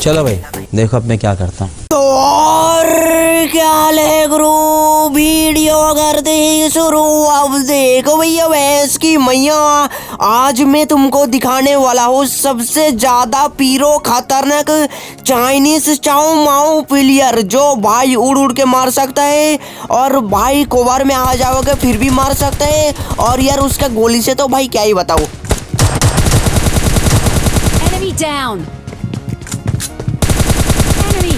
चलो भाई, देखो अब मैं क्या करता हूँ। तो और क्या है गुरु? वीडियो करते ही शुरू। अब देखो भैया भैंस की मैया। आज मैं तुमको दिखाने वाला हूँ सबसे ज़्यादा पीरो खतरनाक चाइनीज़ चाऊ माओ प्लेयर जो भाई उड़ उड़ के मार सकता है और भाई कोबार में आ जाओगे फिर भी मार सकता है। और यार उसका गोली से तो भाई क्या ही Enemy down. Enemy.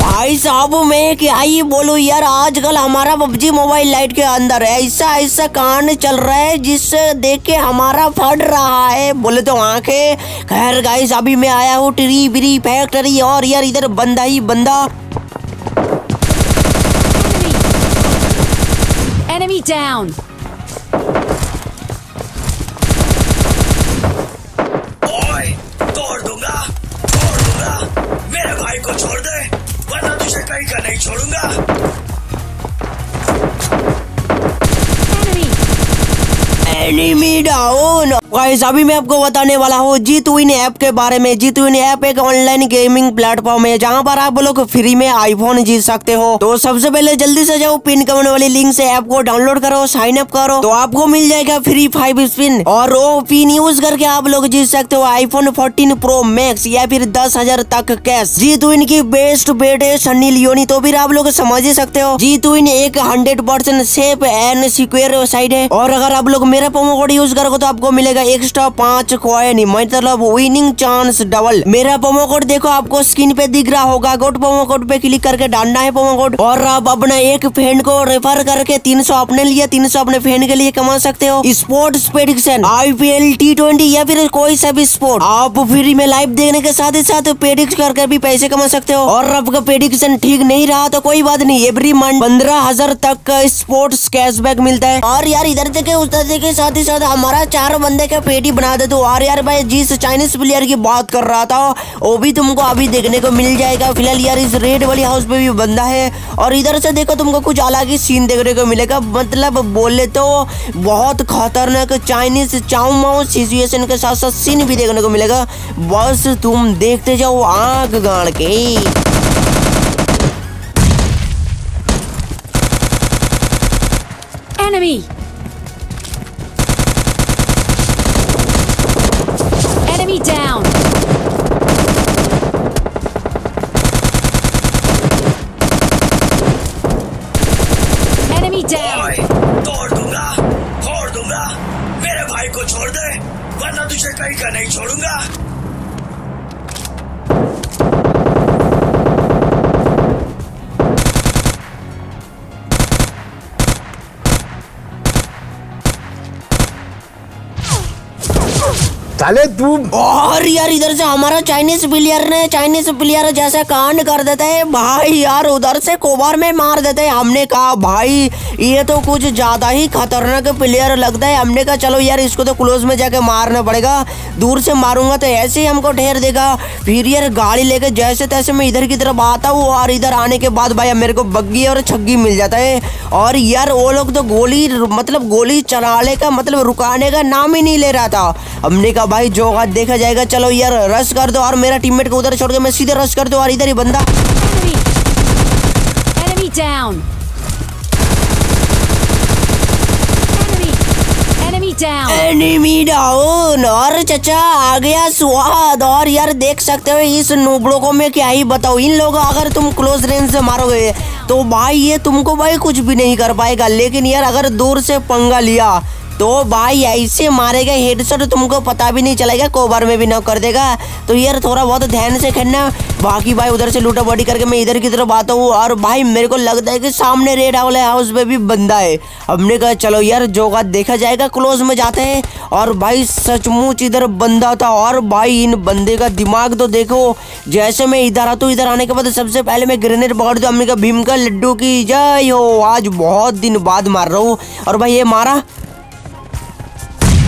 भाई साहब मैं क्या ही बोलूँ यार आजकल हमारा पबजी मोबाइल लाइट के अंदर है ऐसा ऐसा कांड चल रहा है जिससे देख के हमारा फट रहा है बोले तो आँखें खैर गाइस अभी मैं आया हूँ ट्री ब्री फैक्ट्री और यार इधर बंदा ही बंदा Enemy. Enemy down. Enemy. Enemy down guys अभी मैं आपको बताने वाला हूँ जी ट्विन ऐप के बारे में। जीत ट्विन ऐप एक ऑनलाइन गेमिंग प्लेटफॉर्म है, जहाँ पर आप लोग फ्री में आईफोन जीत सकते हो। तो सबसे पहले जल्दी से जाओ पिन कमेंट वाली लिंक से ऐप को डाउनलोड करो साइन अप करो। तो आपको मिल जाएगा फ्री फाइव स्पिन और वो पिन यूज़ करके आप लोग जीत सकते हो आईफोन फोर्टीन प्रो मैक्स या फिर दस हज़ार तक कैश जीत ट्विन की बेस्ट बेट है सन्नी लियोनी तो फिर आप लोग समझ ही सकते हो। जी ट्विन एक hundred percent safe and secure site है। और अगर आप लोग मेरा प्रोमो कोड यूज़ करोगे तो आपको मिलेगा एक्स्ट्रा पाँच कॉइन मतलब विनिंग चांस डबल मेरा प्रोमो कोड देखो, आपको स्क्रीन पे दिख रहा होगा। गोट प्रोमो कोड पे क्लिक करके डालना है प्रोमो कोड और आप अपने एक फ्रेंड को रेफर करके तीन सौ अपने लिए तीन सौ अपने फ्रेंड के लिए कमा सकते हो। Sports prediction IPL T twenty या फिर कोई सा भी स्पोर्ट आप फ्री में लाइव देखने के साथ ही साथ प्रेडिक्ट करके भी पैसे कमा सकते हो। और आपका प्रेडिक्शन ठीक नहीं रहा तो कोई बात नहीं एवरी मंथ पंद्रह हज़ार तक का स्पोर्ट्स कैशबैक मिलता है। और यार, इधर देखे, उधर देखे, साथ ही साथ हमारा चार बंदे का पेटी बना दे तो? और यार भाई जिस चाइनीज़ प्लेयर की बात कर रहा था, वो भी तुमको अभी देखने को मिल जाएगा। फ़िलहाल यार, इस रेड वाली हाउस पे भी बंदा है, और इधर से देखो तुमको कुछ अलग ही सीन देखने को मिलेगा। मतलब बोले तो बहुत खतरनाक चाइनीज़ चाउ माउ सिचुएशन के साथ साथ सीन भी देखने को मिलेगा। बस तुम देखते जाओ आँख गाड़ के। Enemy. Enemy down. साले तू और यार, इधर से हमारा चाइनीज़ प्लेयर ने चाइनीज़ प्लेयर जैसा कांड कर देते हैं। भाई यार, उधर से कोबार में मार देते हैं हमने कहा, भाई, ये तो कुछ ज़्यादा ही खतरनाक प्लेयर लगता है। हमने कहा, चलो यार, इसको तो क्लोज में जाके मारना पड़ेगा। दूर से मारूँगा तो ऐसे ही हमको ढेर देगा। फिर यार, गाड़ी लेके जैसे तैसे मैं इधर की तरफ़ आता हूँ और इधर आने के बाद भाई, मेरे को बग्गी और छग्गी मिल जाता है। और यार, वो लोग तो गोली मतलब गोली चलाने का मतलब रुकाने का नाम ही नहीं ले रहा था। हमने कहा, भाई जो आज देखा जाएगा। चलो यार रश कर दो और मेरा टीममेट को उधर छोड़ के मैं सीधे रश कर दो और इधर ही बंदा। Enemy. Down. एनिमी डाउन और चचा आ गया स्वाद। और यार देख सकते हो इस नूबड़ों को मैं क्या ही बताऊँ। इन लोगों अगर तुम क्लोज रेंज से मारोगे तो भाई ये तुमको भाई कुछ भी नहीं कर पाएगा। लेकिन यार अगर दूर से पंगा लिया तो भाई ऐसे मारेगा हेडशॉट तुमको पता भी नहीं चलेगा, कोबर में भी नॉक कर देगा। तो यार थोड़ा बहुत ध्यान से खेलना। बाकी भाई उधर से लूटा बॉडी करके मैं इधर की तरफ़ आता हूँ और भाई मेरे को लगता है कि सामने रेड वाले हाउस में भी बंदा है। हमने कहा, चलो यार, जो का देखा जाएगा क्लोज में जाते हैं। और भाई सचमुच इधर बंदा था और भाई इन बंदे का दिमाग तो देखो, जैसे मैं इधर आता हूँ, इधर आने के बाद सबसे पहले मैं ग्रेनेड पकड़ दूँ, हमने कहा भीम का लड्डू की जय हो। आज बहुत दिन बाद मार रहा हूँ। और भाई ये मारा।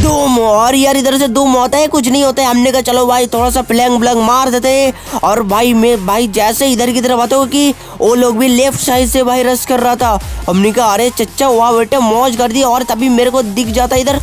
धूम और यार इधर से दो होता है, कुछ नहीं होता। है हमने कहा, चलो भाई, थोड़ा सा प्लैंग ब्लैंग मार देते हैं। और भाई, मैं भाई, जैसे इधर की तरफ़ आता हूँ कि वो लोग भी लेफ़्ट साइड से भाई रस कर रहा था। हमने कहा, अरे, चच्चा, वाह बेटे, मौज कर दी। और तभी मेरे को दिख जाता इधर।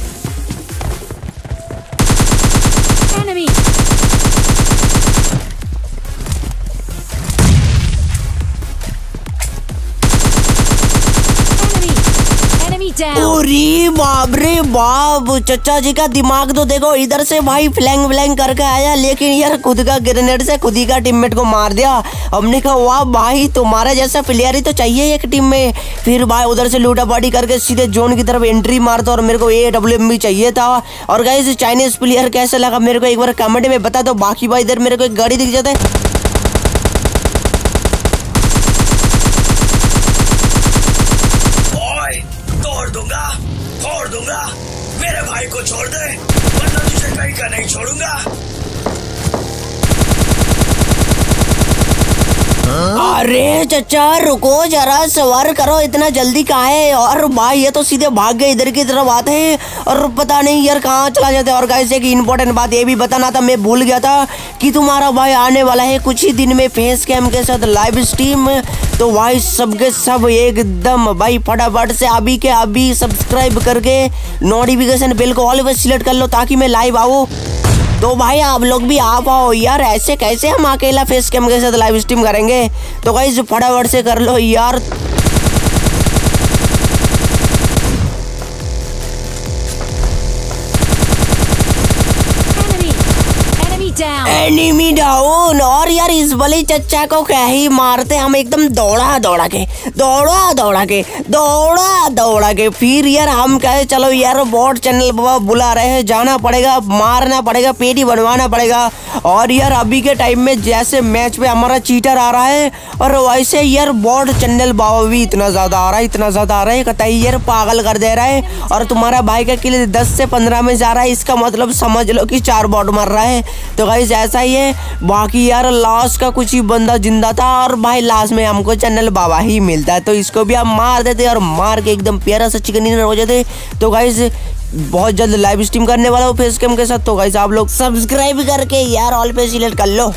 अरे बाप रे चचा जी का दिमाग तो देखो, इधर से भाई फ्लैंग व्लैंग करके आया, लेकिन यार खुद का ग्रेनेड से खुद ही का टीममेट को मार दिया। हमने कहा, वाह भाई, तुम्हारा जैसा प्लेयर ही तो चाहिए एक टीम में। फिर भाई उधर से लूटा पाटी करके सीधे जोन की तरफ़ एंट्री मारता और मेरे को ए डब्ल्यू एम भी चाहिए था। और गाइस चाइनीज़ प्लेयर कैसा लगा? मेरे को एक बार कमेंट में बता दो। बाकी भाई इधर मेरे को एक गाड़ी दिख जाता। है अरे चचा, रुको, जरा सवार करो, इतना जल्दी कहा है? और भाई, ये तो सीधे भाग गए, इधर की तरफ़ आते हैं। और पता नहीं यार कहाँ चला जाते और गाइस एक इम्पोर्टेंट बात ये भी बताना था, मैं भूल गया था कि तुम्हारा भाई आने वाला है कुछ ही दिन में फेस कैम के साथ लाइव स्ट्रीम तो भाई, सबके सब एकदम, भाई, फटाफट से अभी के अभी सब्सक्राइब करके नोटिफिकेशन बिल को ऑल सिलेक्ट कर लो ताकि मैं लाइव आऊँ। तो भाई, आप लोग भी आ पाओ यार, ऐसे कैसे हम अकेला फेस कैम के साथ लाइव स्ट्रीम करेंगे? तो भाई फटाफट से कर लो यार। Down! Enemy down. और यार, इस बली चच्चा को क्या ही मारते हम एकदम दौड़ा दौड़ा के, दौड़ा दौड़ा के, दौड़ा दौड़ा के। फिर यार, हम कहे, चलो यार बॉट चैनल बाबा बुला रहे हैं, जाना पड़ेगा, मारना पड़ेगा, पेटी बनवाना पड़ेगा। और यार, अभी के टाइम में जैसे मैच पे हमारा चीटर आ रहा है, और वैसे यार बॉट चैनल बाबा भी इतना ज़्यादा आ रहा है, इतना ज़्यादा आ रहा है कतई यार, पागल कर दे रहा है, और तुम्हारा भाई का किले दस से पंद्रह में जा रहा है, इसका मतलब समझ लो कि चार बॉट मर रहा है। तो गाइस ऐसा ही है। बाकी यार लास्ट का कुछ ही बंदा ज़िंदा था और भाई लास्ट में हमको चैनल बाबा ही मिलता है। तो इसको भी हम मार देते और मार के एकदम प्यारा सा चिकन हो जाते। तो गाइज़ बहुत जल्द लाइव स्ट्रीम करने वाला हूँ फेस कैम के साथ। तो गाइज़ आप लोग सब्सक्राइब करके यार ऑल पे सिलेक्ट कर लो।